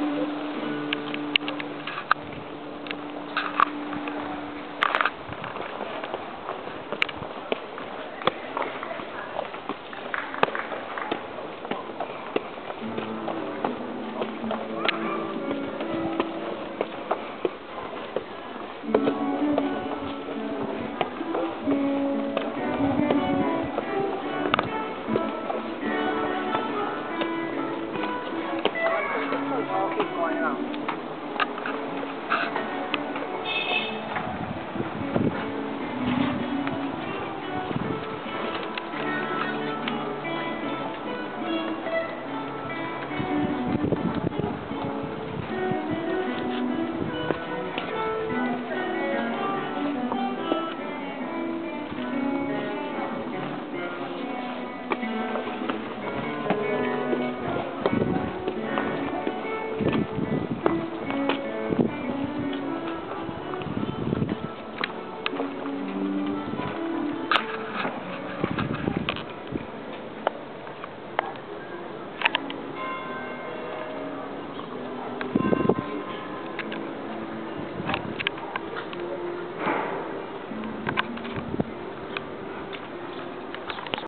I'll keep Wow.